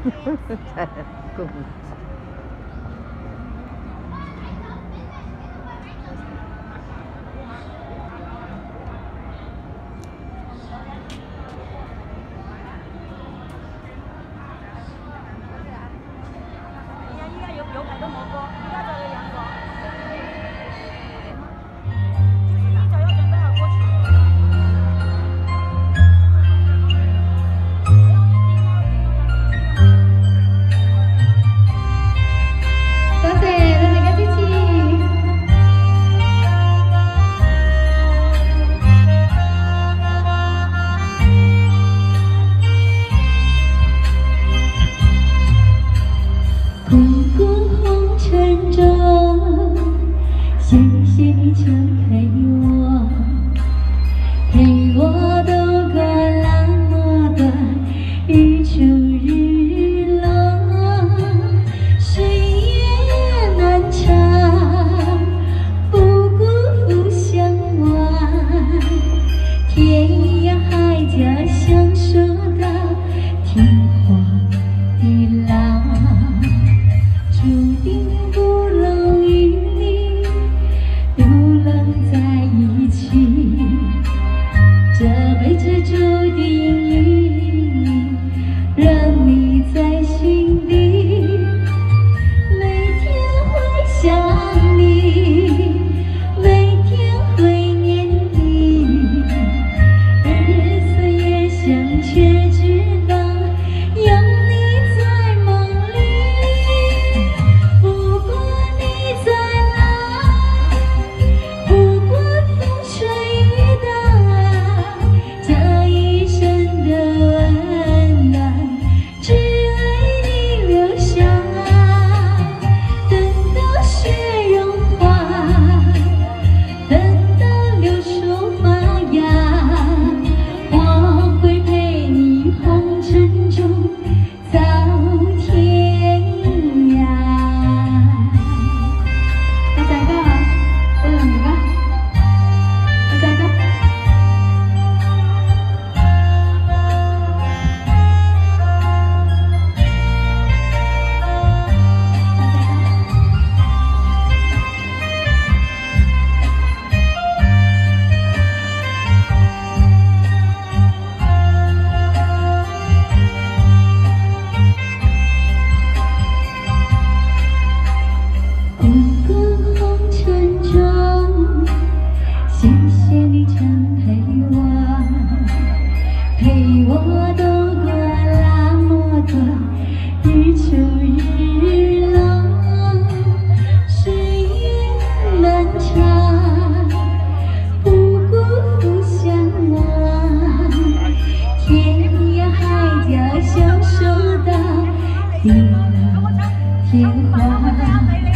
而家，而家有有排都冇歌。走过红尘中，谢谢你曾陪我，陪我度过那么多日出日落。岁月漫长，不辜负相望。天。天。电话